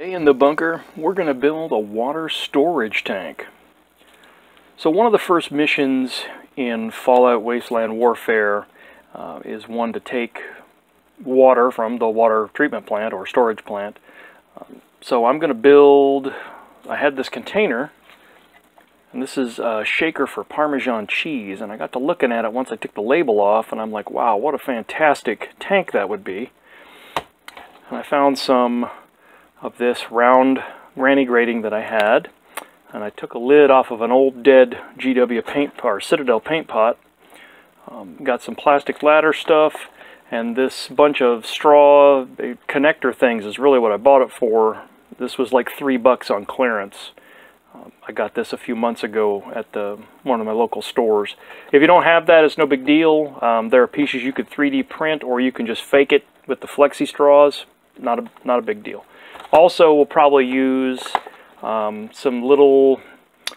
Today in the bunker, we're going to build a water storage tank. So one of the first missions in Fallout Wasteland Warfare uh, is one to take water from the water treatment plant or storage plant. Um, so I'm going to build, I had this container, and this is a shaker for Parmesan cheese, and I got to looking at it once I took the label off, and I'm like, wow, what a fantastic tank that would be. And I found some of this round granny grating that I had and I took a lid off of an old dead GW paint or Citadel paint pot um, got some plastic ladder stuff and this bunch of straw connector things is really what I bought it for. This was like three bucks on clearance. Um, I got this a few months ago at the one of my local stores. If you don't have that it's no big deal. Um, there are pieces you could 3d print or you can just fake it with the flexi straws. Not a not a big deal also, we'll probably use um, some little,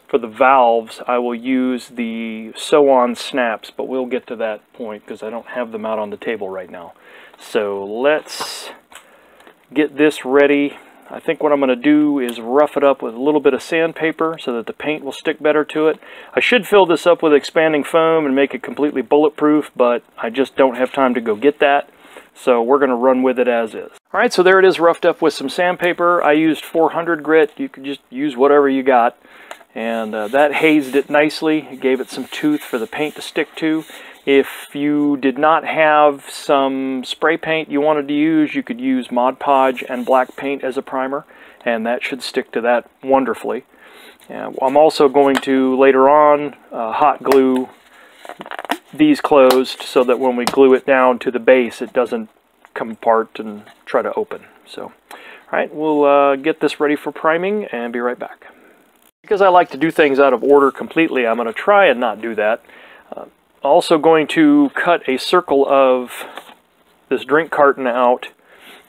for the valves, I will use the sew-on snaps, but we'll get to that point because I don't have them out on the table right now. So let's get this ready. I think what I'm going to do is rough it up with a little bit of sandpaper so that the paint will stick better to it. I should fill this up with expanding foam and make it completely bulletproof, but I just don't have time to go get that. So we're going to run with it as is. All right, so there it is roughed up with some sandpaper. I used 400 grit. You could just use whatever you got. And uh, that hazed it nicely. It gave it some tooth for the paint to stick to. If you did not have some spray paint you wanted to use, you could use Mod Podge and black paint as a primer, and that should stick to that wonderfully. And I'm also going to, later on, uh, hot glue these closed so that when we glue it down to the base it doesn't come apart and try to open. So, all right, we'll uh, get this ready for priming and be right back. Because I like to do things out of order completely, I'm going to try and not do that. Uh, also going to cut a circle of this drink carton out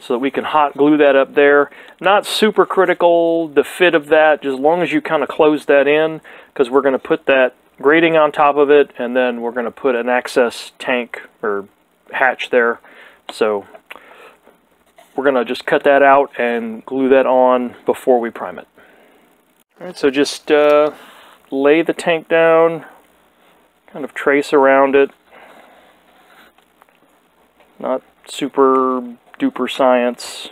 so that we can hot glue that up there. Not super critical, the fit of that, just as long as you kind of close that in, because we're going to put that grating on top of it, and then we're going to put an access tank or hatch there. So we're going to just cut that out and glue that on before we prime it. Alright, so just uh, lay the tank down, kind of trace around it. Not super duper science.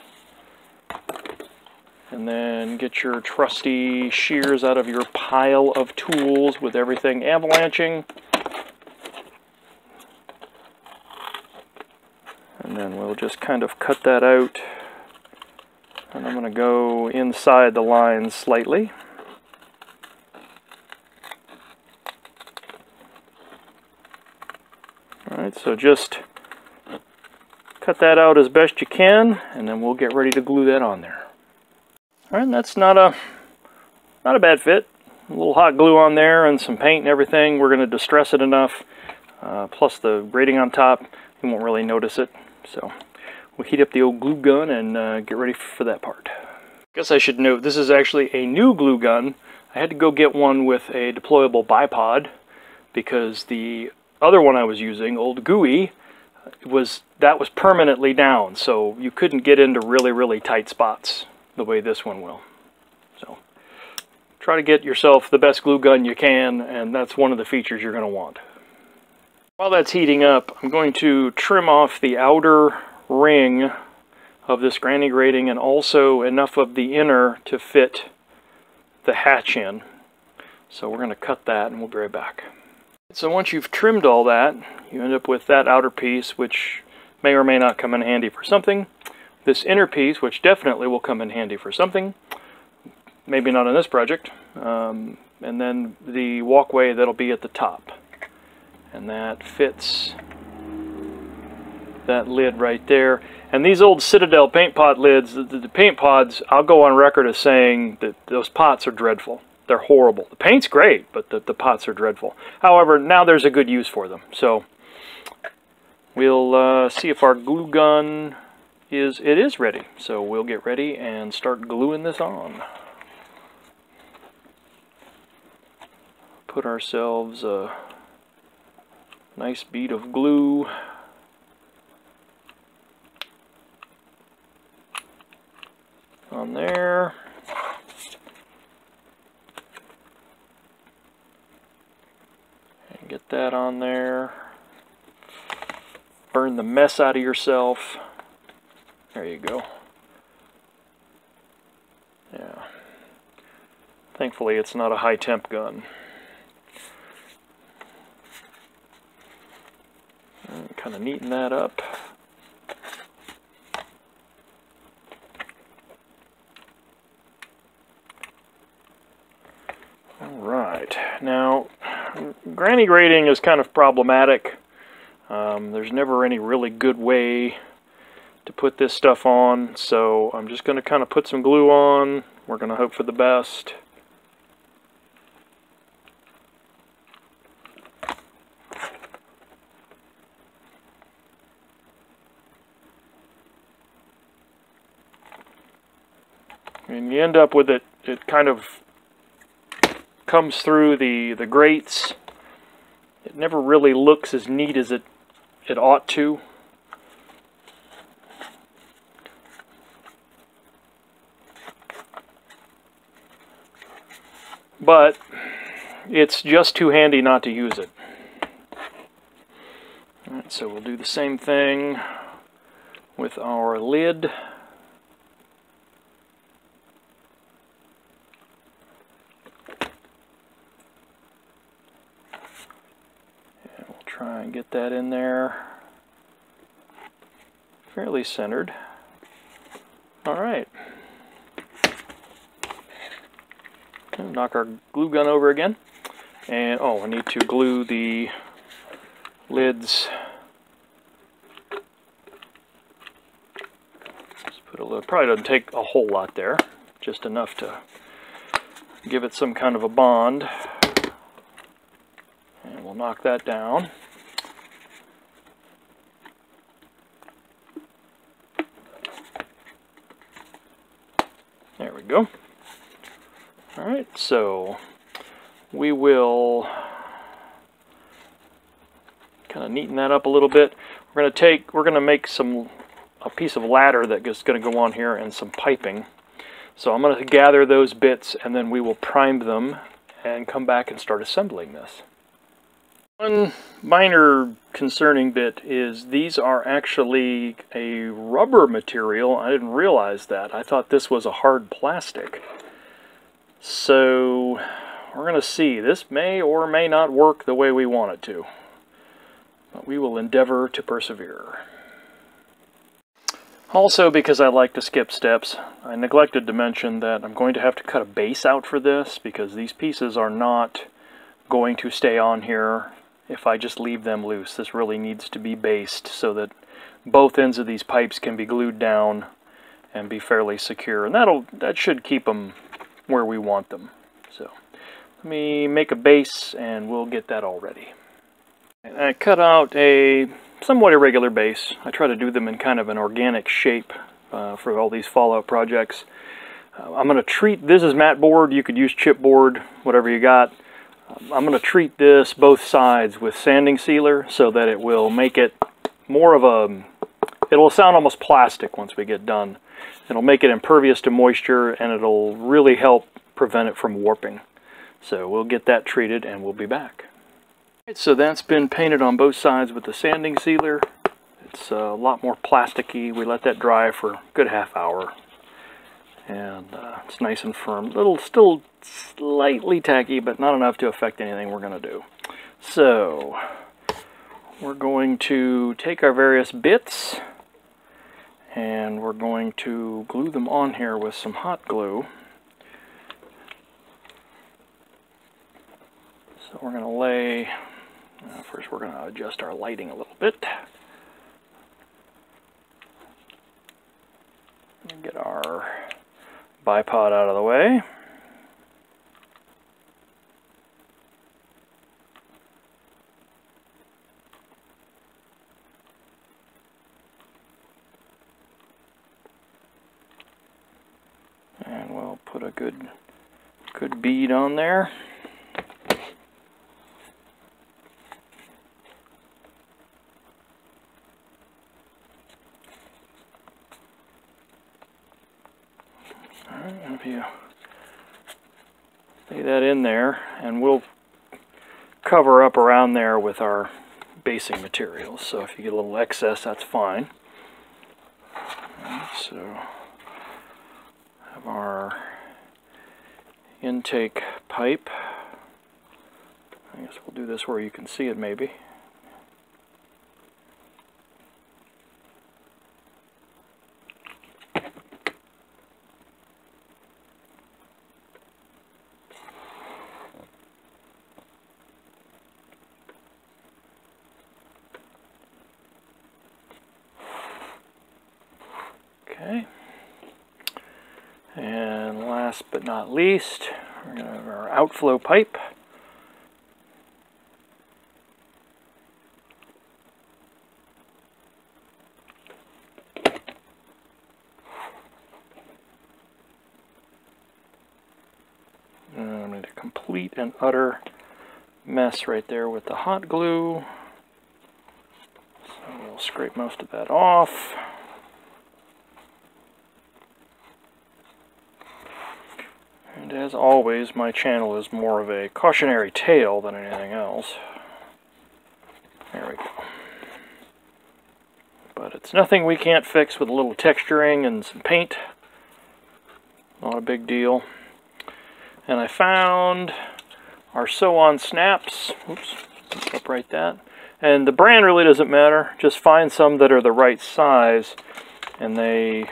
And then get your trusty shears out of your pile of tools with everything avalanching. And then we'll just kind of cut that out. And I'm going to go inside the lines slightly. Alright, so just cut that out as best you can, and then we'll get ready to glue that on there. Alright, that's not a not a bad fit. A little hot glue on there and some paint and everything. We're going to distress it enough. Uh, plus the grating on top, you won't really notice it. So we'll heat up the old glue gun and uh, get ready for that part. Guess I should note this is actually a new glue gun. I had to go get one with a deployable bipod because the other one I was using, old GUI, was that was permanently down, so you couldn't get into really, really tight spots the way this one will. So try to get yourself the best glue gun you can, and that's one of the features you're going to want. While that's heating up, I'm going to trim off the outer ring of this granny grating and also enough of the inner to fit the hatch in. So we're going to cut that and we'll be right back. So once you've trimmed all that, you end up with that outer piece, which may or may not come in handy for something this inner piece, which definitely will come in handy for something, maybe not on this project, um, and then the walkway that'll be at the top. And that fits that lid right there. And these old Citadel paint pot lids, the, the, paint pods, I'll go on record as saying that those pots are dreadful. They're horrible. The paint's great, but the, the pots are dreadful. However, now there's a good use for them. So we'll uh, see if our glue gun is it is ready. So we'll get ready and start gluing this on. Put ourselves a nice bead of glue. on there. And get that on there. Burn the mess out of yourself. There you go. Yeah. Thankfully it's not a high temp gun. Kind of neaten that up. Alright, now granny grating is kind of problematic. Um, there's never any really good way to put this stuff on, so I'm just going to kind of put some glue on. We're going to hope for the best. And you end up with it, it kind of comes through the, the grates. It never really looks as neat as it, it ought to. But it's just too handy not to use it. Alright, so we'll do the same thing with our lid. And we'll try and get that in there fairly centered. All right. Knock our glue gun over again. And, oh, I need to glue the lids. Just put a little, probably doesn't take a whole lot there. Just enough to give it some kind of a bond. And we'll knock that down. There we go. Alright, so we will kind of neaten that up a little bit. We're going to take, we're going to make some, a piece of ladder that is going to go on here and some piping. So I'm going to gather those bits and then we will prime them and come back and start assembling this. One minor concerning bit is these are actually a rubber material. I didn't realize that. I thought this was a hard plastic. So we're going to see. This may or may not work the way we want it to. But we will endeavor to persevere. Also, because I like to skip steps, I neglected to mention that I'm going to have to cut a base out for this because these pieces are not going to stay on here if I just leave them loose. This really needs to be based so that both ends of these pipes can be glued down and be fairly secure. And that'll that should keep them where we want them. So let me make a base and we'll get that all ready. And I cut out a somewhat irregular base. I try to do them in kind of an organic shape uh, for all these Fallout projects. Uh, I'm going to treat, this is mat board, you could use chipboard, whatever you got. I'm going to treat this both sides with sanding sealer so that it will make it more of a, it will sound almost plastic once we get done. It'll make it impervious to moisture and it'll really help prevent it from warping. So we'll get that treated and we'll be back. Right, so that's been painted on both sides with the sanding sealer. It's a lot more plasticky. We let that dry for a good half hour and uh, it's nice and firm. Little, still slightly tacky, but not enough to affect anything we're going to do. So, we're going to take our various bits and we're going to glue them on here with some hot glue. So we're going to lay, uh, first we're going to adjust our lighting a little bit. Get our bipod out of the way. And we'll put a good good bead on there. If you lay that in there, and we'll cover up around there with our basing materials. So if you get a little excess, that's fine. Right, so have our intake pipe. I guess we'll do this where you can see it maybe. Okay. And last but least, we're going to have our outflow pipe. I made a complete and utter mess right there with the hot glue. So we'll scrape most of that off. And as always, my channel is more of a cautionary tale than anything else. There we go. But it's nothing we can't fix with a little texturing and some paint. Not a big deal. And I found our sew-on snaps. Oops, upright that. And the brand really doesn't matter. Just find some that are the right size and they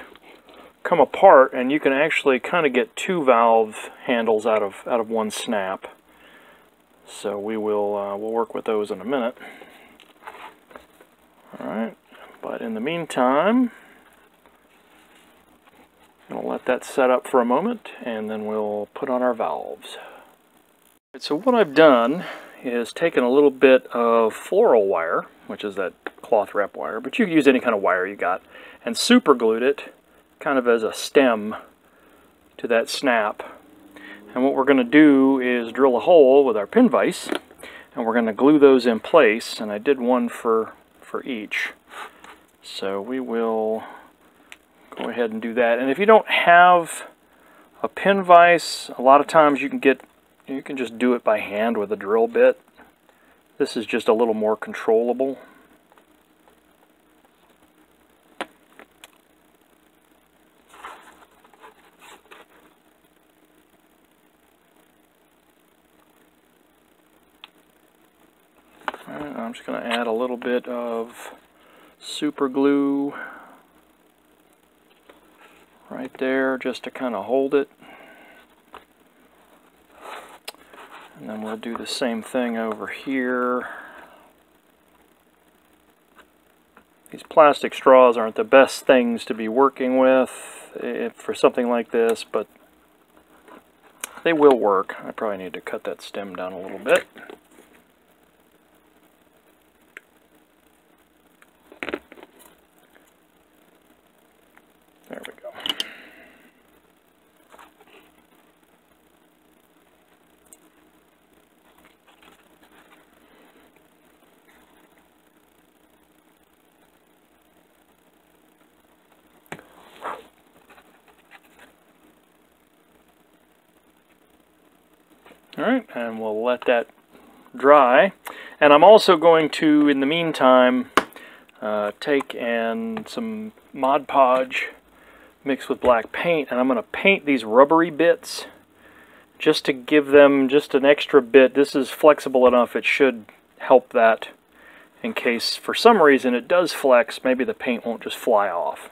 come apart and you can actually kind of get two valve handles out of out of one snap. So we will uh, we'll work with those in a minute. All right, but in the meantime, I'm to let that set up for a moment and then we'll put on our valves. Right, so what I've done is taken a little bit of floral wire, which is that cloth wrap wire, but you can use any kind of wire you got, and super glued it kind of as a stem to that snap. And what we're going to do is drill a hole with our pin vise and we're going to glue those in place and I did one for for each. So we will go ahead and do that. And if you don't have a pin vise, a lot of times you can get you can just do it by hand with a drill bit. This is just a little more controllable. I'm just going to add a little bit of super glue right there just to kind of hold it. And then we'll do the same thing over here. These plastic straws aren't the best things to be working with eh, for something like this, but they will work. I probably need to cut that stem down a little bit. Alright, and we'll let that dry. And I'm also going to, in the meantime, uh, take and some Mod Podge mixed with black paint, and I'm going to paint these rubbery bits just to give them just an extra bit. This is flexible enough, it should help that in case for some reason it does flex, maybe the paint won't just fly off.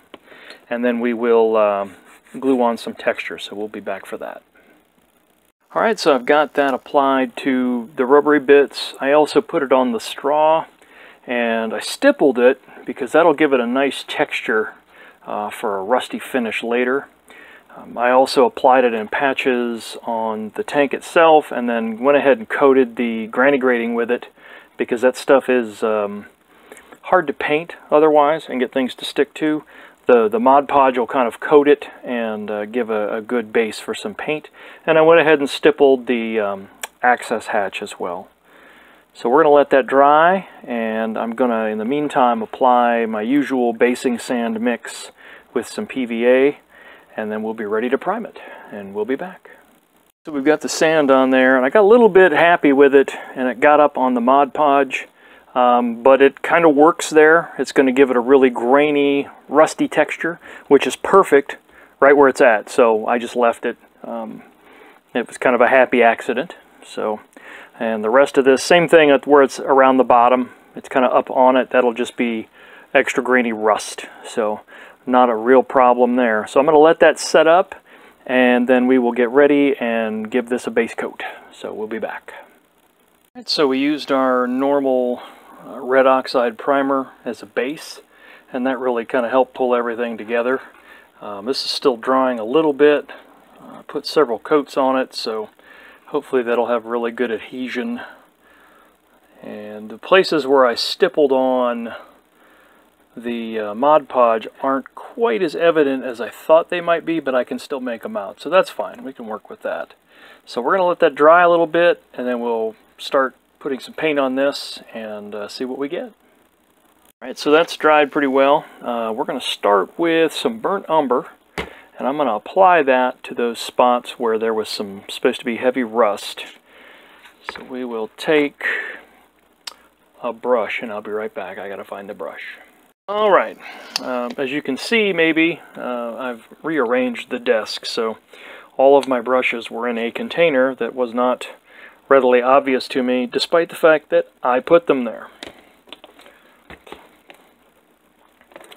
And then we will um, glue on some texture, so we'll be back for that. Alright, so I've got that applied to the rubbery bits. I also put it on the straw and I stippled it because that'll give it a nice texture uh, for a rusty finish later. Um, I also applied it in patches on the tank itself and then went ahead and coated the granny grating with it because that stuff is um, hard to paint otherwise and get things to stick to the, the Mod Podge will kind of coat it and uh, give a, a, good base for some paint. And I went ahead and stippled the um, access hatch as well. So we're going to let that dry and I'm going to, in the meantime, apply my usual basing sand mix with some PVA and then we'll be ready to prime it, and we'll be back. So we've got the sand on there, and I got a little bit happy with it, and it got up on the Mod Podge, um, but it kind of works there. It's going to give it a really grainy, rusty texture, which is perfect right where it's at, so I just left it. Um, it was kind of a happy accident, so, and the rest of this, same thing where it's around the bottom, it's kind of up on it, that'll just be extra grainy rust, so not a real problem there. So I'm going to let that set up and then we will get ready and give this a base coat. So we'll be back. So we used our normal uh, red oxide primer as a base and that really kind of helped pull everything together. Um, this is still drying a little bit. Uh, put several coats on it so hopefully that'll have really good adhesion. And the places where I stippled on the uh, Mod Podge aren't quite as evident as I thought they might be, but I can still make them out. So that's fine. We can work with that. So we're going to let that dry a little bit, and then we'll start putting some paint on this and uh, see what we get. All right, so that's dried pretty well. Uh, we're going to start with some burnt umber, and I'm going to apply that to those spots where there was some supposed to be heavy rust. So we will take a brush, and I'll be right back. I got to find the brush. All right, um, as you can see maybe, uh, I've rearranged the desk so all of my brushes were in a container that was not readily obvious to me despite the fact that I put them there.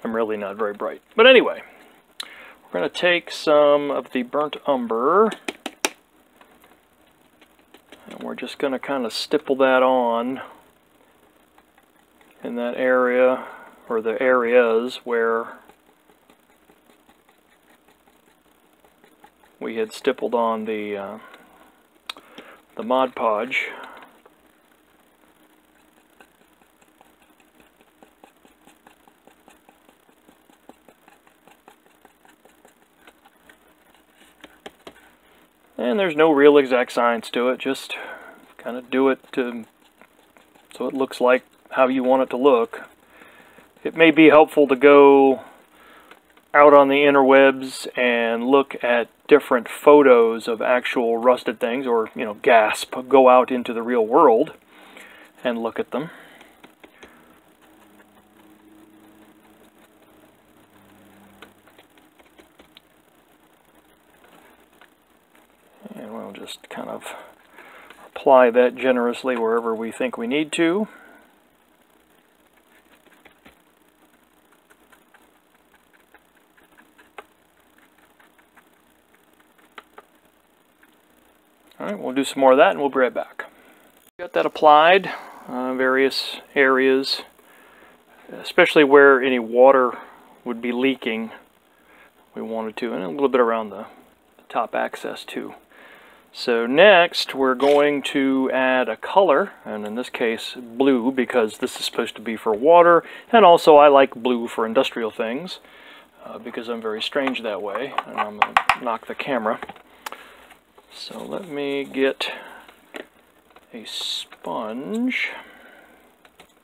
I'm really not very bright. But anyway, we're going to take some of the burnt umber and we're just going to kind of stipple that on in that area or the areas where we had stippled on the uh, the Mod Podge. And there's no real exact science to it, just kind of do it to, so it looks like how you want it to look it may be helpful to go out on the interwebs and look at different photos of actual rusted things or, you know, gasp, go out into the real world and look at them. And we'll just kind of apply that generously wherever we think we need to. Alright, we'll do some more of that and we'll be right back. Got that applied, uh, various areas, especially where any water would be leaking. We wanted to, and a little bit around the, the top access too. So next we're going to add a color, and in this case blue because this is supposed to be for water, and also I like blue for industrial things uh, because I'm very strange that way, and I'm going to knock the camera. So let me get a sponge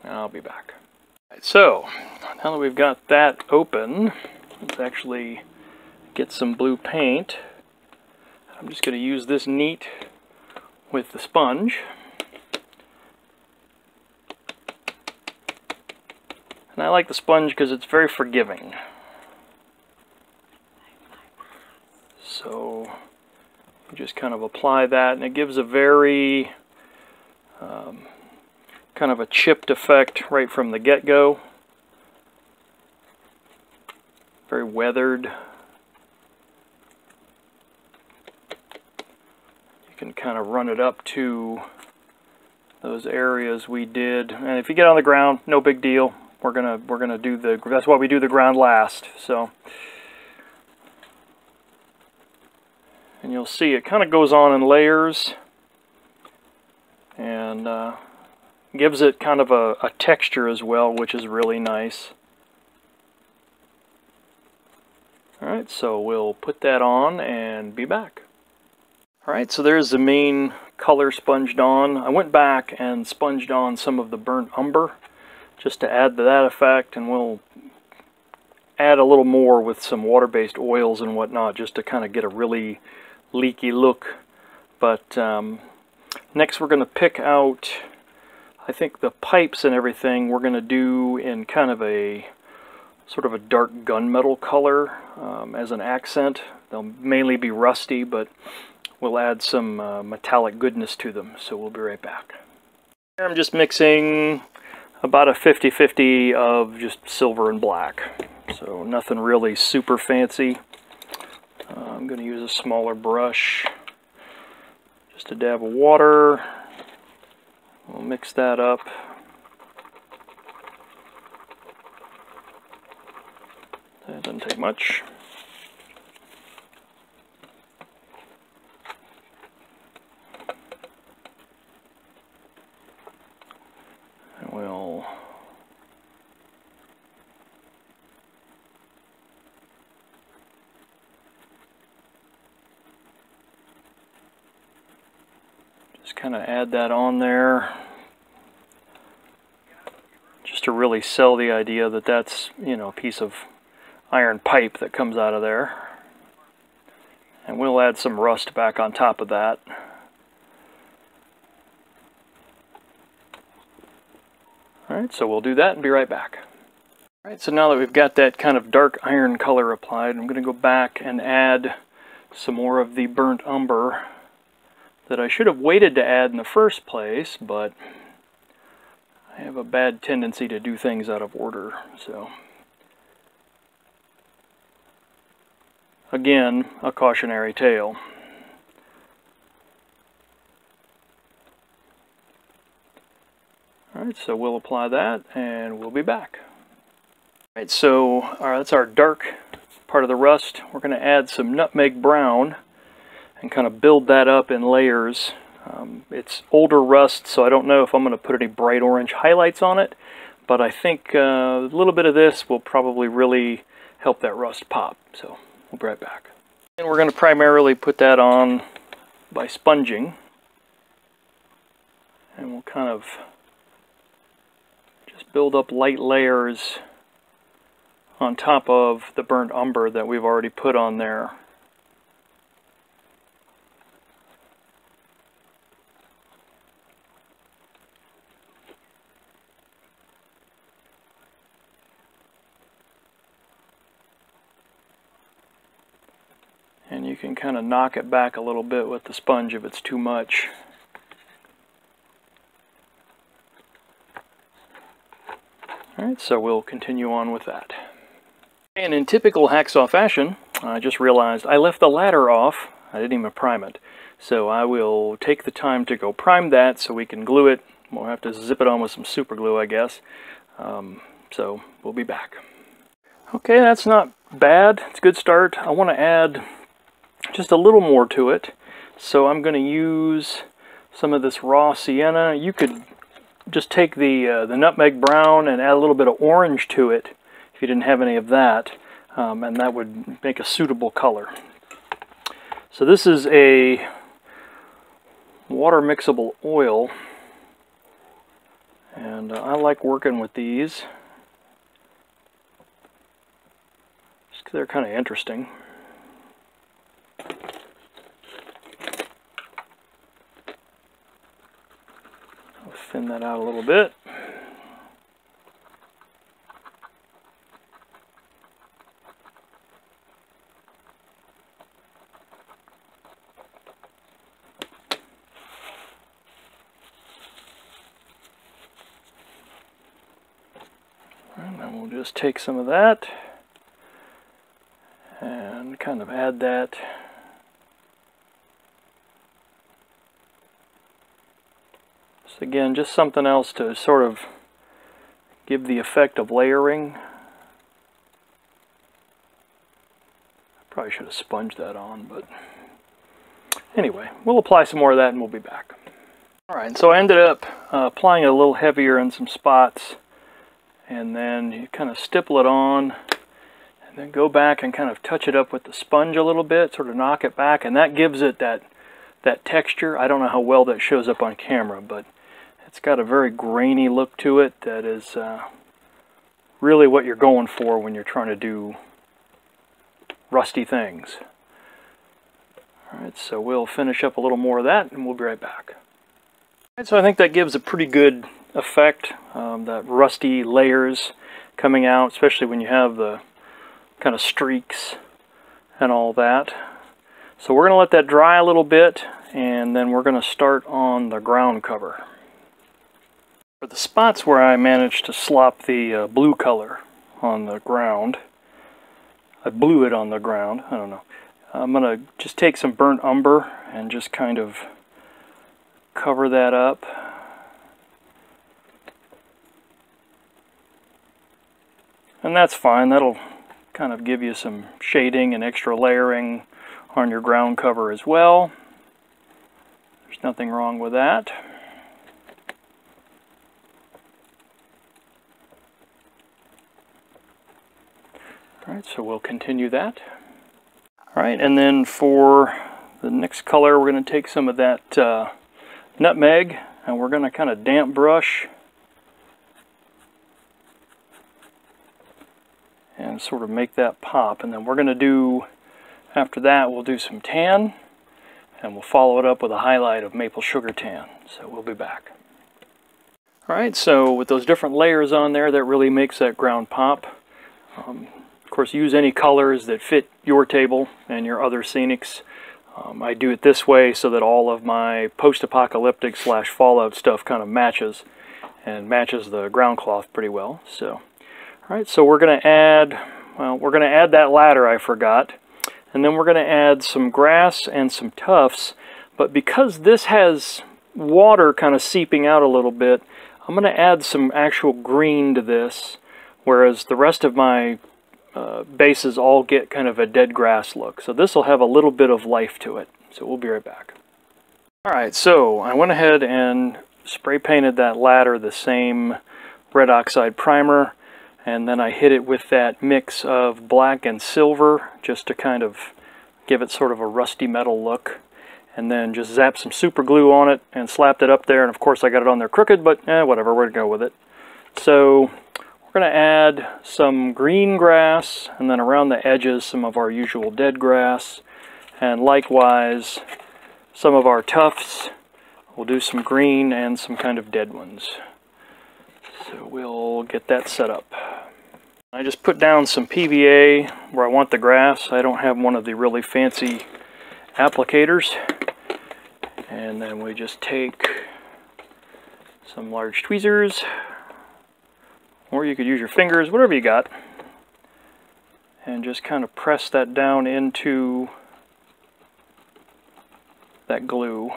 and I'll be back. So now that we've got that open, let's actually get some blue paint. I'm just going to use this neat with the sponge. And I like the sponge because it's very forgiving. So just kind of apply that and it gives a very um, kind of a chipped effect right from the get-go. Very weathered. You can kind of run it up to those areas we did. And if you get on the ground, no big deal. We're gonna we're gonna do the that's why we do the ground last. So and you'll see it kind of goes on in layers and uh, gives it kind of a, a texture as well which is really nice. Alright so we'll put that on and be back. Alright so there's the main color sponged on. I went back and sponged on some of the burnt umber just to add to that effect and we'll add a little more with some water-based oils and whatnot just to kind of get a really leaky look. But um, next we're going to pick out, I think the pipes and everything we're going to do in kind of a sort of a dark gunmetal color um, as an accent. They'll mainly be rusty, but we'll add some uh, metallic goodness to them. So we'll be right back. I'm just mixing about a 50-50 of just silver and black. So nothing really super fancy. Uh, I'm going to use a smaller brush. Just a dab of water. We'll mix that up. That doesn't take much. And we'll just kind of add that on there just to really sell the idea that that's, you know, a piece of iron pipe that comes out of there. And we'll add some rust back on top of that. Alright, so we'll do that and be right back. Alright, so now that we've got that kind of dark iron color applied, I'm going to go back and add some more of the burnt umber that I should have waited to add in the first place, but I have a bad tendency to do things out of order, so Again, a cautionary tale. Alright, so we'll apply that and we'll be back. Alright, so uh, that's our dark part of the rust. We're going to add some nutmeg brown and kind of build that up in layers. Um, it's older rust, so I don't know if I'm going to put any bright orange highlights on it, but I think uh, a little bit of this will probably really help that rust pop. So We'll be right back. And we're going to primarily put that on by sponging. And we'll kind of just build up light layers on top of the burnt umber that we've already put on there. Kind of knock it back a little bit with the sponge if it's too much. Alright, so we'll continue on with that. And in typical hacksaw fashion, I just realized I left the ladder off. I didn't even prime it. So I will take the time to go prime that so we can glue it. We'll have to zip it on with some super glue, I guess. Um, so we'll be back. Okay, that's not bad. It's a good start. I want to add just a little more to it. So I'm going to use some of this raw sienna. You could just take the, uh, the nutmeg brown and add a little bit of orange to it if you didn't have any of that. Um, and that would make a suitable color. So this is a water mixable oil. And uh, I like working with these. They're kind of interesting. Thin that out a little bit. And then we'll just take some of that and kind of add that again, just something else to sort of give the effect of layering. I probably should have sponged that on, but anyway, we'll apply some more of that and we'll be back. Alright, so I ended up uh, applying it a little heavier in some spots and then you kind of stipple it on and then go back and kind of touch it up with the sponge a little bit, sort of knock it back, and that gives it that that texture. I don't know how well that shows up on camera, but it's got a very grainy look to it that is uh, really what you're going for when you're trying to do rusty things. Alright, so we'll finish up a little more of that and we'll be right back. Alright, so I think that gives a pretty good effect, um, that rusty layers coming out, especially when you have the kind of streaks and all that. So we're going to let that dry a little bit and then we're going to start on the ground cover. For the spots where I managed to slop the uh, blue color on the ground, I blew it on the ground, I don't know. I'm going to just take some burnt umber and just kind of cover that up. And that's fine, that'll kind of give you some shading and extra layering on your ground cover as well. There's nothing wrong with that. Alright, so we'll continue that. Alright, and then for the next color we're going to take some of that uh, nutmeg and we're going to kind of damp brush and sort of make that pop. And then we're going to do, after that, we'll do some tan and we'll follow it up with a highlight of maple sugar tan. So we'll be back. Alright, so with those different layers on there, that really makes that ground pop. Um, course, use any colors that fit your table and your other scenics. Um, I do it this way so that all of my post-apocalyptic slash Fallout stuff kind of matches and matches the ground cloth pretty well. So, all right, so we're going to add, well, we're going to add that ladder I forgot, and then we're going to add some grass and some tufts. But because this has water kind of seeping out a little bit, I'm going to add some actual green to this, whereas the rest of my uh, bases all get kind of a dead grass look. So this will have a little bit of life to it. So we'll be right back. Alright, so I went ahead and spray painted that ladder the same red oxide primer and then I hit it with that mix of black and silver just to kind of give it sort of a rusty metal look and then just zapped some super glue on it and slapped it up there and of course I got it on there crooked but eh, whatever we're gonna go with it so we're going to add some green grass and then around the edges some of our usual dead grass and likewise some of our tufts. We'll do some green and some kind of dead ones. So we'll get that set up. I just put down some PVA where I want the grass. I don't have one of the really fancy applicators. And then we just take some large tweezers or you could use your fingers, whatever you got, and just kind of press that down into that glue.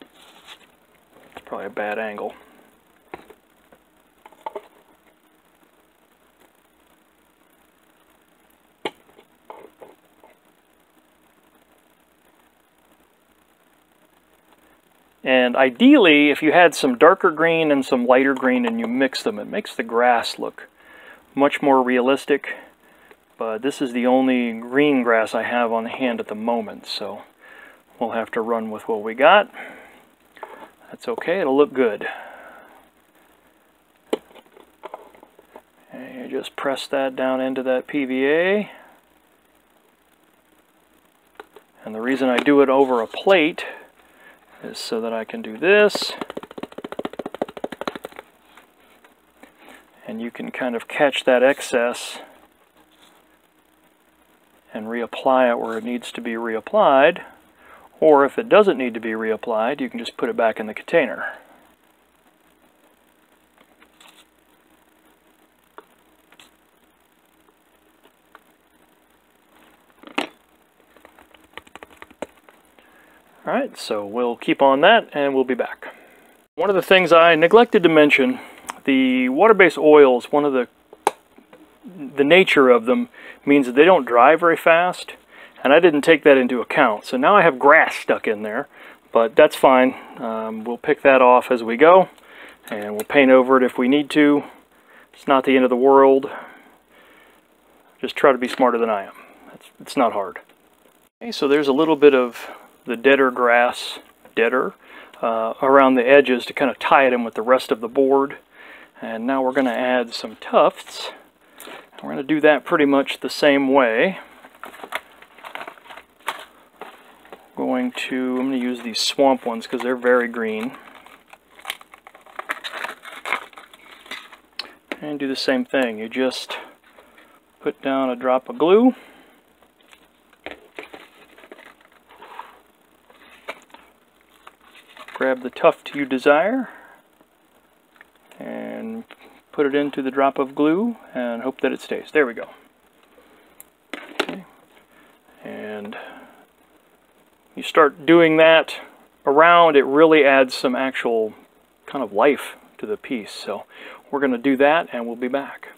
It's probably a bad angle. And ideally, if you had some darker green and some lighter green and you mix them, it makes the grass look much more realistic. But this is the only green grass I have on hand at the moment, so we'll have to run with what we got. That's okay, it'll look good. And you just press that down into that PVA. And the reason I do it over a plate is so that I can do this. And you can kind of catch that excess and reapply it where it needs to be reapplied. Or if it doesn't need to be reapplied, you can just put it back in the container. Alright, so we'll keep on that and we'll be back. One of the things I neglected to mention, the water-based oils, one of the the nature of them means that they don't dry very fast and I didn't take that into account. So now I have grass stuck in there, but that's fine. Um, we'll pick that off as we go and we'll paint over it if we need to. It's not the end of the world. Just try to be smarter than I am. It's, it's not hard. Okay, so there's a little bit of the deader grass, deader, uh, around the edges to kind of tie it in with the rest of the board. And now we're going to add some tufts. We're going to do that pretty much the same way. Going to, I'm going to use these swamp ones because they're very green. And do the same thing. You just put down a drop of glue. Grab the tuft you desire and put it into the drop of glue and hope that it stays. There we go. Okay. And you start doing that around, it really adds some actual kind of life to the piece. So we're going to do that and we'll be back.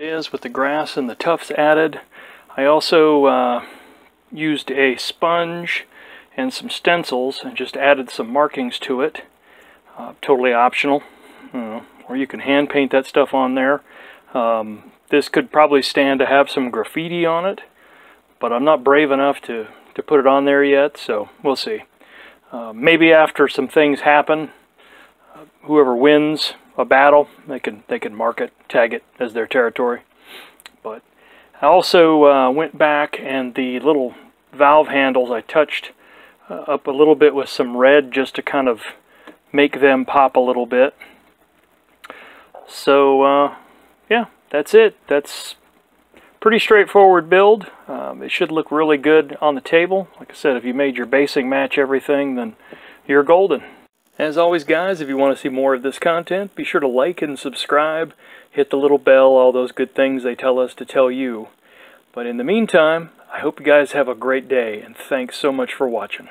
It is with the grass and the tufts added. I also uh, used a sponge and some stencils and just added some markings to it. Uh, totally optional. Uh, or you can hand paint that stuff on there. Um, this could probably stand to have some graffiti on it, but I'm not brave enough to, to put it on there yet, so we'll see. Uh, maybe after some things happen, uh, whoever wins a battle, they can they can mark it, tag it as their territory. But I also uh, went back and the little valve handles I touched uh, up a little bit with some red just to kind of make them pop a little bit. So uh, yeah, that's it. That's pretty straightforward build. Um, it should look really good on the table. Like I said, if you made your basing match everything, then you're golden. As always, guys, if you want to see more of this content, be sure to like and subscribe, hit the little bell, all those good things they tell us to tell you. But in the meantime, I hope you guys have a great day, and thanks so much for watching.